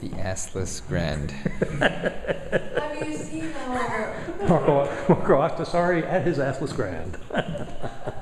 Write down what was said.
The assless grand. Have you seen our Marco, Marco Octasari at his assless grand.